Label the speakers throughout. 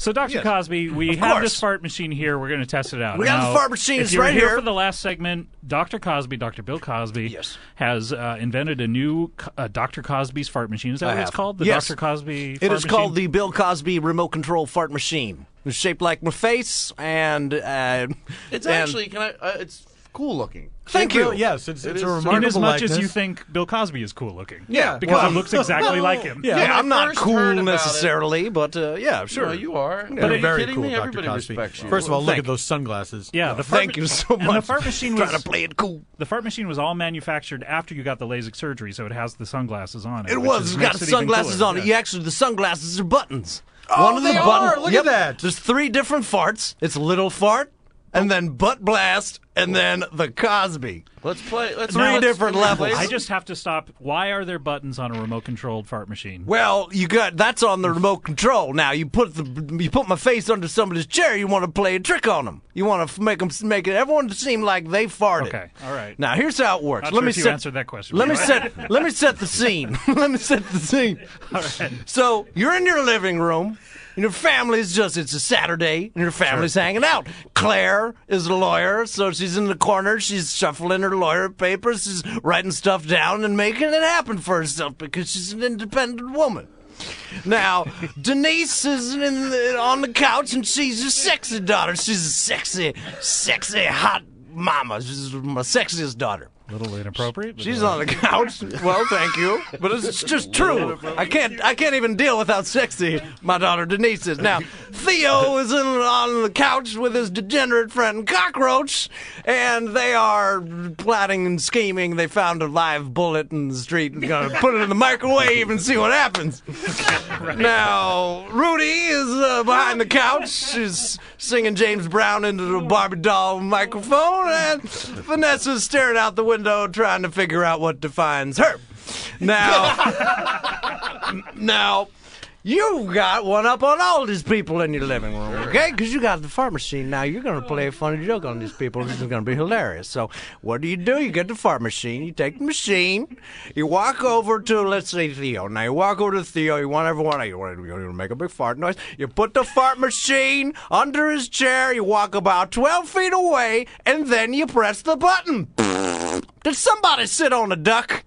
Speaker 1: So, Dr.
Speaker 2: Yes.
Speaker 1: Cosby, we
Speaker 2: Of
Speaker 1: have
Speaker 2: course.
Speaker 1: this fart machine here. We're going to test it out.
Speaker 2: We got the fart machine.
Speaker 1: If
Speaker 2: It's
Speaker 1: you were
Speaker 2: right
Speaker 1: here
Speaker 2: here.
Speaker 1: for the last segment, Dr. Cosby, Dr. Bill Cosby,
Speaker 2: Yes.
Speaker 1: has uh, invented a new uh, Dr. Cosby's fart machine. Is that
Speaker 2: I
Speaker 1: what it's called? The
Speaker 2: Yes.
Speaker 1: Dr. Cosby.
Speaker 2: It
Speaker 1: fart
Speaker 2: is called the Bill Cosby remote control fart machine. It's shaped like my face, and uh,
Speaker 3: It's
Speaker 2: and-
Speaker 3: actually can I? Uh, it's cool looking.
Speaker 2: Thank
Speaker 4: It
Speaker 2: you.
Speaker 4: really- yes, it's,
Speaker 3: It
Speaker 4: it's
Speaker 3: is
Speaker 4: a
Speaker 3: so-
Speaker 4: remarkable
Speaker 1: In as much as
Speaker 4: likeness.
Speaker 1: you think Bill Cosby is cool looking.
Speaker 2: Yeah,
Speaker 1: Because
Speaker 2: well-
Speaker 1: it looks exactly like him.
Speaker 4: Yeah.
Speaker 2: Yeah,
Speaker 3: When I
Speaker 2: I'm not
Speaker 3: first
Speaker 2: cool
Speaker 3: heard about it-
Speaker 2: necessarily, but uh, yeah, sure.
Speaker 3: No, you are.
Speaker 4: You're
Speaker 3: Are you
Speaker 4: very
Speaker 3: kidding
Speaker 4: cool,
Speaker 3: me?
Speaker 4: Dr.
Speaker 3: Everybody
Speaker 4: Cosby.
Speaker 3: respects you.
Speaker 4: First of all, look
Speaker 2: Thank
Speaker 4: at those sunglasses.
Speaker 1: Yeah, the fart
Speaker 2: Thank
Speaker 1: ma-
Speaker 2: you so
Speaker 1: and
Speaker 2: much.
Speaker 1: the fart machine was Trying
Speaker 2: to play it cool.
Speaker 1: the fart machine was all manufactured after you got the LASIK surgery, so it has the sunglasses on it.
Speaker 2: It
Speaker 1: which
Speaker 2: was.
Speaker 1: is-
Speaker 2: It's got
Speaker 1: makes it even
Speaker 2: sunglasses
Speaker 1: cooler.
Speaker 2: on it.
Speaker 1: Yeah.
Speaker 2: You actually, the sunglasses are buttons. One of the
Speaker 4: they
Speaker 2: buttons.
Speaker 4: are. Look at that.
Speaker 2: There's three different farts. It's little fart, and then butt blast, and then the Cosby.
Speaker 3: Let's play. Let's
Speaker 2: Three
Speaker 3: let's-
Speaker 2: different levels.
Speaker 1: I just have to stop. Why are there buttons on a remote controlled fart machine?
Speaker 2: Well, you got that's on the remote control. Now you put the you put my face under somebody's chair. You want to play a trick on them. You want to make them make it everyone seem like they farted.
Speaker 1: Okay, all right.
Speaker 2: Now here's how it works.
Speaker 1: Not
Speaker 2: let
Speaker 1: sure
Speaker 2: me
Speaker 1: if you
Speaker 2: set,
Speaker 1: answered that question.
Speaker 2: Let me
Speaker 1: All right.
Speaker 2: set let me set the scene. let me set the scene. So you're in your living room. And your family's just, it's a Saturday, and your family's hanging out. Claire is a lawyer, so she's in the corner. She's shuffling her lawyer papers. She's writing stuff down and making it happen for herself because she's an independent woman. Now, Denise is in the, on the couch, and she's a sexy daughter. She's a sexy, sexy, hot mama. She's my sexiest daughter.
Speaker 1: A little inappropriate.
Speaker 2: She's on the couch. Well, thank you, but it's just true. I can't. I can't even deal without sexy my daughter Denise is. Now, Theo is in, on the couch with his degenerate friend Cockroach, and they are plotting and scheming. They found a live bullet in the street and gonna put it in the microwave and see what happens. Now, Rudy is uh, behind the couch. She's singing James Brown into the Barbie doll microphone, and Vanessa's staring out the window trying to figure out what defines her. Now, now, you got one up on all these people in your living room, okay? Because you got the fart machine. Now you're gonna play a funny joke on these people. This is gonna be hilarious. So, what do you do? You get the fart machine. You take the machine. You walk over to, let's say Theo. Now you walk over to Theo. You want everyone. You want to make a big fart noise. You put the fart machine under his chair. You walk about twelve feet away, and then you press the button. Did somebody sit on a duck?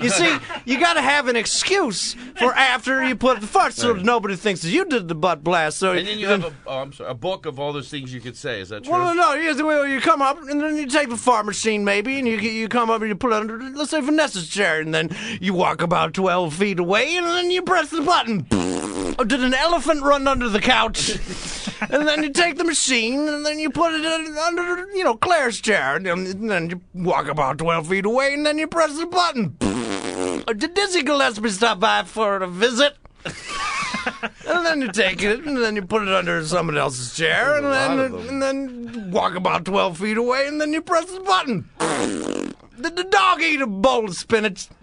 Speaker 2: You see, you got to have an excuse for after you put the fart, so nobody thinks that you did the butt blast. So
Speaker 3: And then you have a, oh, I'm sorry, a book of all those things you could say. Is that true?
Speaker 2: well, no, well, you come up and then you take the fart machine, maybe, and you you come up and you put it under, let's say, Vanessa's chair, and then you walk about twelve feet away, and then you press the button. Or oh, did an elephant run under the couch? and then you take the machine, and then you put it under, you know, Claire's chair, and then- you walk about twelve feet away, and then you press the button. Did Dizzy Gillespie stop by for a visit? and then you take it, and then you put it under someone else's chair, and then and then walk about twelve feet away, and then you press the button. Did the dog eat a bowl of spinach?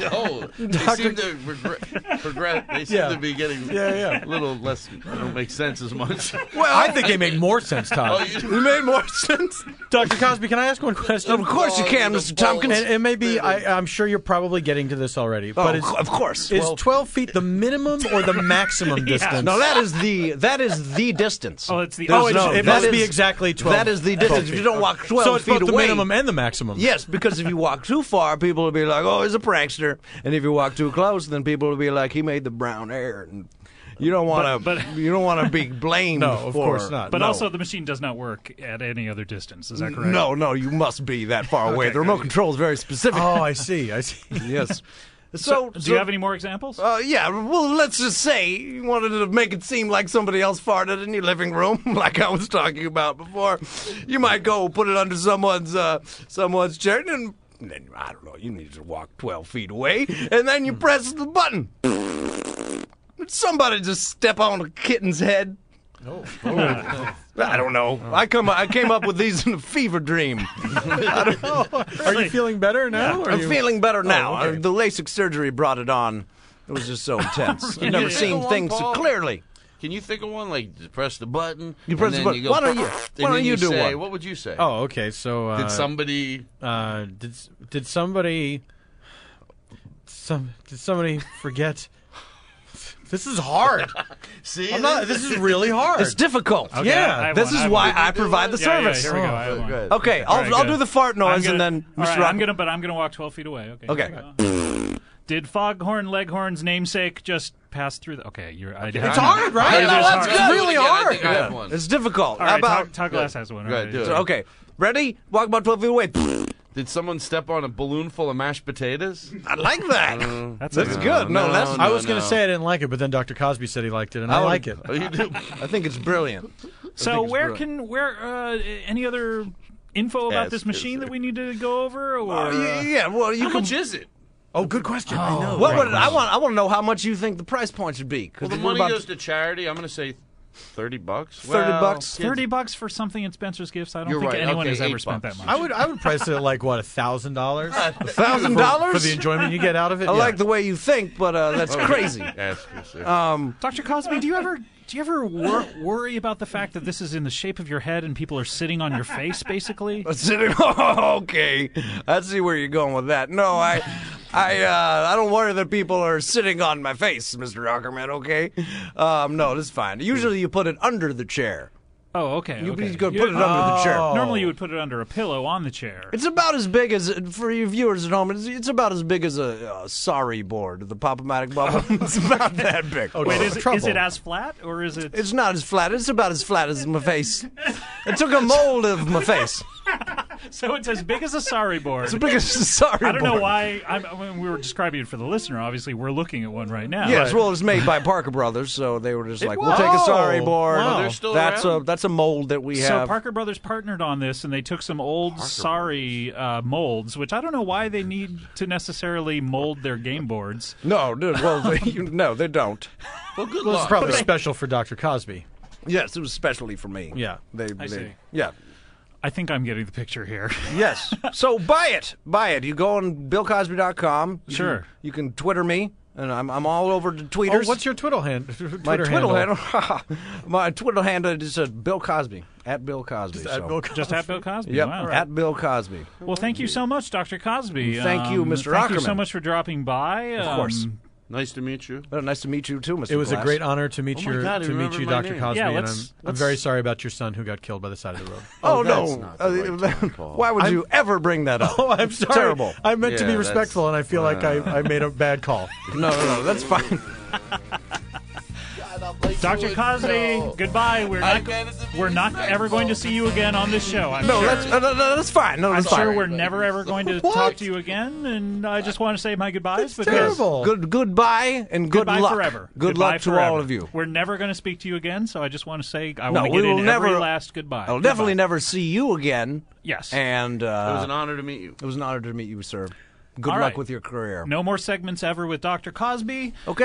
Speaker 3: Oh, they seem to regret, progress. They seem
Speaker 4: Yeah.
Speaker 3: to be getting
Speaker 4: Yeah, yeah.
Speaker 3: a little less. They don't make sense as much.
Speaker 2: Well,
Speaker 4: I think they make more sense,
Speaker 3: Oh,
Speaker 4: Todd.
Speaker 3: you,
Speaker 2: it made more sense.
Speaker 4: Dr. Cosby, can I ask one question?
Speaker 2: Of course you can, Mr. Tompkins.
Speaker 4: And, and maybe I, I'm sure you're probably getting to this already, oh, but
Speaker 2: oh, of course.
Speaker 4: is
Speaker 2: Well,
Speaker 4: 12 feet the minimum or the maximum distance?
Speaker 2: no, that is the that is the distance.
Speaker 1: Oh, it's the-
Speaker 2: There's
Speaker 4: Oh, it's-
Speaker 2: no-
Speaker 4: it
Speaker 2: that
Speaker 4: must be exactly 12
Speaker 2: That is the distance. If you don't walk twelve
Speaker 4: so it's
Speaker 2: feet
Speaker 4: both the
Speaker 2: away,
Speaker 4: minimum and the maximum.
Speaker 2: Yes, because if you walk too far, people will be like, "Oh, he's a prankster," and if you walk too close, then people will be like, "He made the brown hair." And you don't want to, you don't want to be blamed.
Speaker 4: No, of
Speaker 2: for-
Speaker 4: course not.
Speaker 1: But
Speaker 2: no.
Speaker 1: also, the machine does not work at any other distance. Is that correct?
Speaker 2: no, no, you must be that far away. The remote control is very specific.
Speaker 4: Oh, I see. I see.
Speaker 2: yes.
Speaker 1: So,
Speaker 2: So,
Speaker 1: do
Speaker 2: so-
Speaker 1: you have any more examples?
Speaker 2: Uh, yeah, well, let's just say you wanted to make it seem like somebody else farted in your living room, like I was talking about before. You might go put it under someone's uh, someone's chair, and then, I don't know. You need to walk twelve feet away, and then you press the button. Somebody just step on a kitten's head?
Speaker 4: Oh.
Speaker 2: I don't know. I come. I came up with these in a fever dream.
Speaker 4: Are you feeling better now? or
Speaker 2: I'm
Speaker 4: you-
Speaker 2: feeling better now.
Speaker 4: okay.
Speaker 2: The LASIK surgery brought it on. It was just so intense. I've
Speaker 3: you
Speaker 2: never
Speaker 3: think
Speaker 2: seen
Speaker 3: of one,
Speaker 2: things so
Speaker 3: Paul?
Speaker 2: clearly.
Speaker 3: can you think of one like press the button?
Speaker 2: You press
Speaker 3: and
Speaker 2: the button.
Speaker 3: You go,
Speaker 2: Why don't you-
Speaker 3: and
Speaker 2: why don't
Speaker 3: then
Speaker 2: you do
Speaker 3: say,
Speaker 2: one?
Speaker 3: What would you say?
Speaker 4: Oh, okay. So uh,
Speaker 3: Did somebody?
Speaker 4: uh, did did somebody some did somebody forget This is hard.
Speaker 3: See,
Speaker 4: I'm not, this is really hard.
Speaker 2: It's difficult.
Speaker 1: Okay, I
Speaker 2: yeah, this
Speaker 1: one,
Speaker 2: is
Speaker 1: have
Speaker 2: why
Speaker 1: one.
Speaker 2: I provide the
Speaker 1: Yeah, yeah,
Speaker 2: service.
Speaker 1: here we go. I oh, have
Speaker 3: good.
Speaker 2: Okay, I'll,
Speaker 1: right,
Speaker 2: I'll
Speaker 1: good.
Speaker 2: do the fart noise
Speaker 1: gonna-
Speaker 2: and then Mr.
Speaker 1: right, I'm gonna, but I'm gonna walk 12 feet away. Okay.
Speaker 2: Okay.
Speaker 1: here. Did Foghorn Leghorn's namesake just pass through? The, okay, you're. I,
Speaker 4: It's hard, right?
Speaker 1: It is
Speaker 3: No,
Speaker 1: hard.
Speaker 3: that's
Speaker 4: It's
Speaker 3: good.
Speaker 4: really
Speaker 3: Yeah, I
Speaker 4: hard.
Speaker 3: think I have one.
Speaker 2: It's difficult.
Speaker 1: All
Speaker 2: How about
Speaker 1: Todd, Todd Glass has one.
Speaker 3: Go
Speaker 1: All
Speaker 3: do
Speaker 1: right.
Speaker 3: it.
Speaker 2: okay? Ready? Walk about twelve feet away.
Speaker 3: Did someone step on a balloon full of mashed potatoes?
Speaker 2: I like that.
Speaker 1: That's,
Speaker 2: That's
Speaker 1: a,
Speaker 2: good. No,
Speaker 3: no,
Speaker 2: that's.
Speaker 3: no.
Speaker 4: I was going to
Speaker 3: no.
Speaker 4: say I didn't like it, but then Dr. Cosby said he liked it, and I,
Speaker 2: I
Speaker 4: like it.
Speaker 3: Oh, you do?
Speaker 2: I think it's brilliant.
Speaker 1: So
Speaker 2: it's
Speaker 1: where
Speaker 2: brilliant.
Speaker 1: can where uh, any other info about
Speaker 3: Yes,
Speaker 1: this machine
Speaker 3: sir.
Speaker 1: that we need to go over? Or
Speaker 2: Uh, y-
Speaker 1: uh,
Speaker 2: yeah, well, you
Speaker 3: How
Speaker 2: can.
Speaker 3: much is it?
Speaker 4: Oh, good question. I know.
Speaker 2: What would I want? I want to know how much you think the price point should be. 'cause
Speaker 3: Well, the money
Speaker 2: about-
Speaker 3: goes to charity. I'm going to say thirty bucks.
Speaker 2: 30
Speaker 3: Well,
Speaker 2: bucks?
Speaker 3: kids-
Speaker 1: Thirty bucks for something in Spencer's Gifts? I don't
Speaker 3: You're
Speaker 1: think
Speaker 3: right.
Speaker 1: anyone
Speaker 3: Okay,
Speaker 1: has ever
Speaker 3: eight
Speaker 1: spent that much.
Speaker 4: I would I would price it at like what a thousand dollars
Speaker 2: A
Speaker 4: thousand
Speaker 2: dollars for
Speaker 4: the enjoyment you get out of it.
Speaker 2: I
Speaker 4: Yeah.
Speaker 2: like the way you think, but uh, that's crazy.
Speaker 3: Ask her, sir.
Speaker 2: Um,
Speaker 1: Dr. Cosby, do you ever do you ever wor- worry about the fact that this is in the shape of your head and people are sitting on your face, basically?
Speaker 2: sitting. okay, I see where you're going with that. No, I, I, uh, I don't worry that people are sitting on my face, Mister Aukerman. Okay, um, no, that's fine. Usually, you put it under the chair.
Speaker 1: Oh, okay.
Speaker 2: You,
Speaker 1: okay.
Speaker 2: go put it under the chair.
Speaker 4: Oh.
Speaker 1: Normally, you would put it under a pillow on the chair.
Speaker 2: It's about as big as for your viewers at home. It's, it's about as big as a, uh sorry board, the Pop-O-Matic bubble. it's about that big.
Speaker 4: Oh,
Speaker 1: Wait, is it, is it as flat or is it?
Speaker 2: It's not as flat. It's about as flat as my face. It took a mold of my face.
Speaker 1: so it's as big as a sorry board.
Speaker 2: It's as big as a sorry board.
Speaker 1: I don't know why. I'm, when we were describing it for the listener, obviously we're looking at one right now.
Speaker 2: Yes, well, it's made by Parker Brothers, so they were just like, "We'll
Speaker 4: was?
Speaker 2: take a sorry board."
Speaker 4: Wow.
Speaker 3: They're still
Speaker 2: that's
Speaker 3: around?
Speaker 2: a that's a mold that we have.
Speaker 1: So
Speaker 2: have.
Speaker 1: Parker Brothers partnered on this, and they took some old sorry uh, molds, which I don't know why they need to necessarily mold their game boards.
Speaker 2: no, dude, well, they, you, no, they don't.
Speaker 3: well, good
Speaker 4: Well,
Speaker 3: luck.
Speaker 4: it's probably special for Dr. Cosby.
Speaker 2: Yes, it was specially for me.
Speaker 4: Yeah.
Speaker 2: they.
Speaker 1: I
Speaker 2: they
Speaker 1: see.
Speaker 2: Yeah.
Speaker 1: I think I'm getting the picture here.
Speaker 2: Yes. so buy it. Buy it. You go on BillCosby.com. You
Speaker 1: Sure.
Speaker 2: Can, you can Twitter me, and I'm I'm all over the
Speaker 4: Oh,
Speaker 2: tweeters.
Speaker 4: what's your Twitter, hand, Twitter
Speaker 2: my Twitter
Speaker 4: handle?
Speaker 2: handle? my Twitter handle is uh, Bill Cosby at Bill Cosby.
Speaker 4: At
Speaker 2: so.
Speaker 4: Bill Cosby.
Speaker 1: Just at Bill Cosby.
Speaker 2: Yep,
Speaker 1: Wow.
Speaker 2: at Bill Cosby.
Speaker 1: Well, thank you so much, Dr. Cosby.
Speaker 2: Thank you,
Speaker 1: Um,
Speaker 2: Mr.
Speaker 1: Thank you so much for dropping by. Of
Speaker 2: course.
Speaker 3: Nice to meet you.
Speaker 2: Uh, nice to meet you too, Mr.
Speaker 4: It was a great honor to meet
Speaker 3: Oh
Speaker 4: your
Speaker 3: God,
Speaker 4: to meet you, Dr.
Speaker 3: name.
Speaker 4: Cosby,
Speaker 1: Yeah,
Speaker 4: and I'm,
Speaker 1: let's-
Speaker 4: I'm very sorry about your son who got killed by the side of the road.
Speaker 2: Oh,
Speaker 3: that's
Speaker 2: no!
Speaker 3: not the right
Speaker 2: Uh,
Speaker 3: time, Paul.
Speaker 2: why would you ever bring that up?
Speaker 4: Oh, I'm sorry.
Speaker 2: Terrible.
Speaker 4: I meant to
Speaker 3: Yeah,
Speaker 4: be
Speaker 3: that's-
Speaker 4: respectful, and I feel like I, I made a bad call.
Speaker 2: No, no, no, that's fine.
Speaker 1: Dr. Cosby, goodbye. We're not, we're not ever going to see you again on this show. I'm
Speaker 2: No,
Speaker 1: sure.
Speaker 2: that's uh, no, no, that's fine. No,
Speaker 1: I'm
Speaker 2: that's
Speaker 1: sure we're never ever going to
Speaker 4: What?
Speaker 1: talk to you again, and I just want to say my goodbyes
Speaker 4: That's
Speaker 1: because
Speaker 4: terrible.
Speaker 2: Good goodbye and good
Speaker 1: goodbye
Speaker 2: luck.
Speaker 1: forever.
Speaker 2: Good
Speaker 1: Goodbye
Speaker 2: luck to
Speaker 1: forever.
Speaker 2: all of you.
Speaker 1: We're never going to speak to you again, so I just want to say I
Speaker 2: No,
Speaker 1: want to
Speaker 2: we
Speaker 1: get
Speaker 2: will
Speaker 1: in
Speaker 2: never-
Speaker 1: every last goodbye.
Speaker 2: I'll definitely
Speaker 1: Goodbye.
Speaker 2: never see you again.
Speaker 1: Yes.
Speaker 2: And uh,
Speaker 3: It was an honor to meet you.
Speaker 2: it was an honor to meet you, sir. Good
Speaker 1: All
Speaker 2: luck
Speaker 1: right.
Speaker 2: with your career.
Speaker 1: no more segments ever with Dr. Cosby.
Speaker 2: Okay.